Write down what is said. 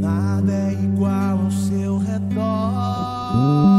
Nada é igual ao seu redor.